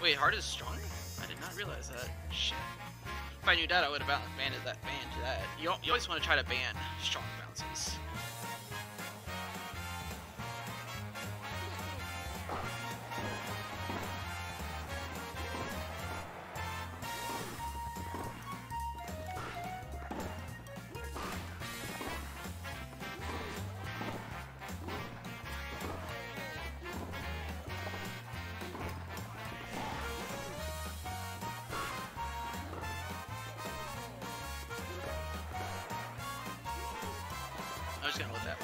Wait, hard is strong? I did not realize that. Shit. If I knew that, I would have banned that. Banned that. You, you always want to try to ban strong bounces. That.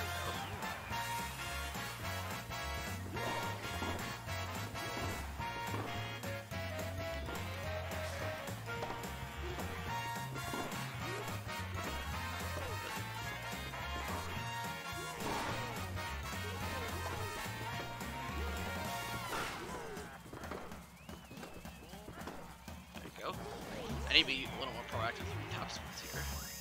There you go. I need to be a little more proactive with my top spots here.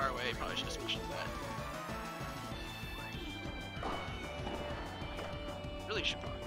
Far away, probably should have pushed that. Really should probably.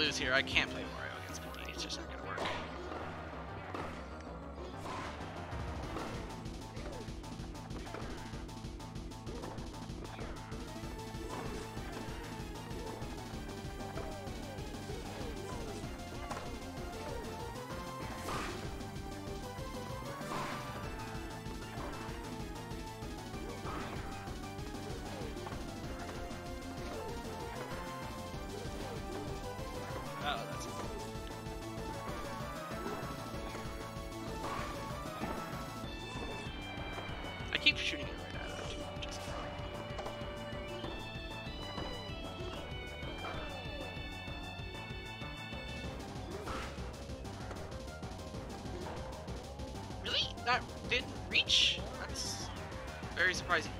Lose here. I can't play Mario against Medini. It's just keep shooting it right at it, is Really? That didn't reach? That's very surprising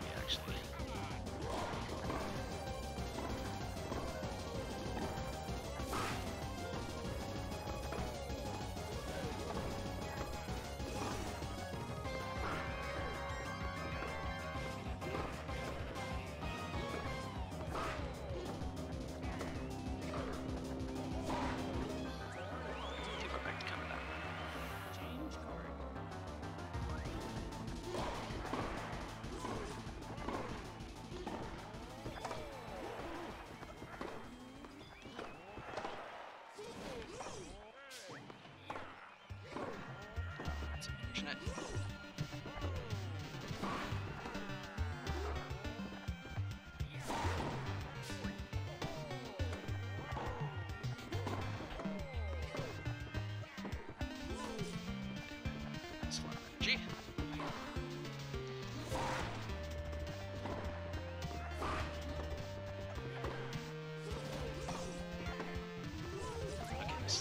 it.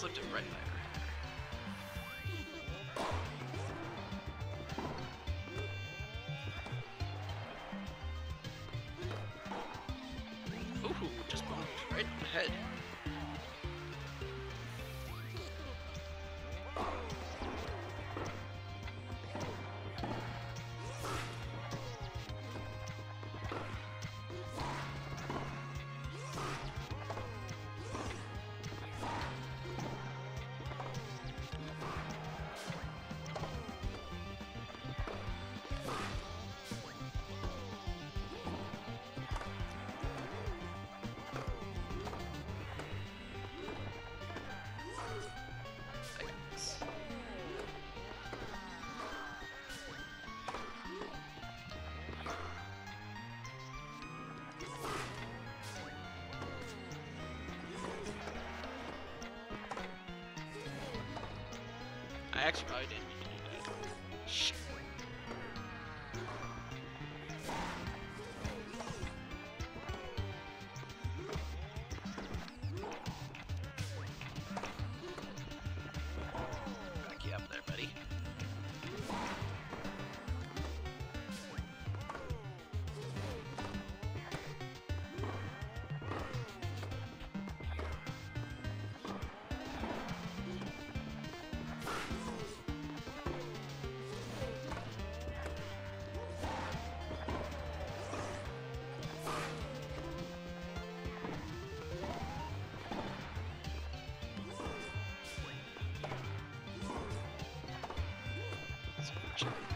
slipped it right back. Head. I So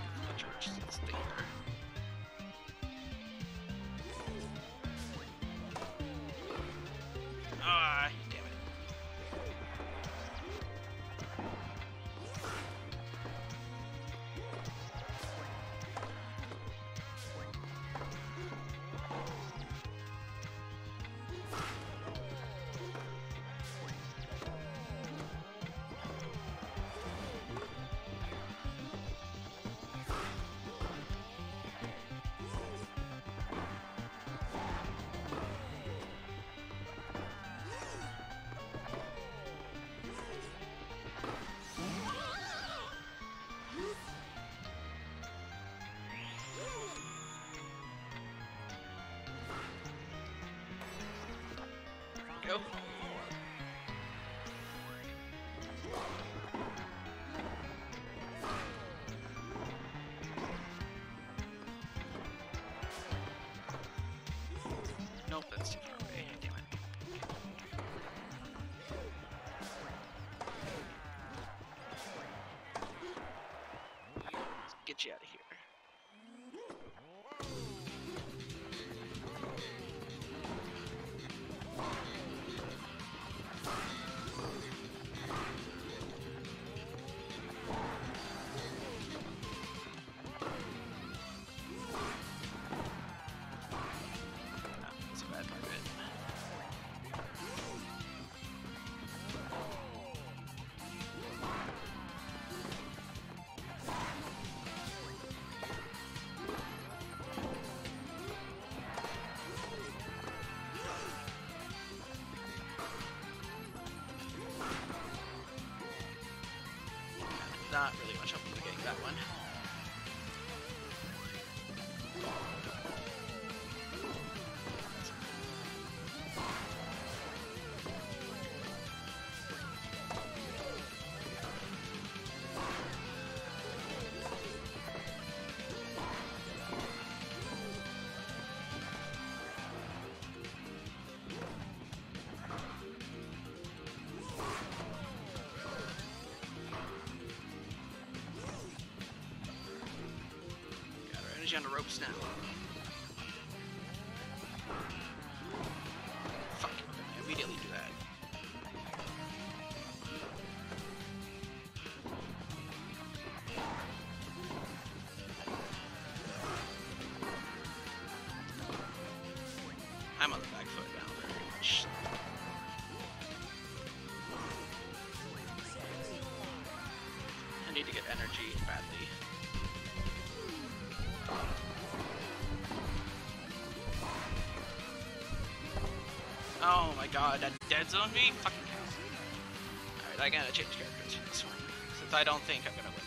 Go. Nope, that's too Not really much hope getting that one. Energy on the ropes now. Fuck, immediately do that. I'm on the back foot now, very. I need to get energy badly. Oh my god, that dead zone me? Fucking hell. Alright, I gotta change characters for this one. Since I don't think I'm gonna win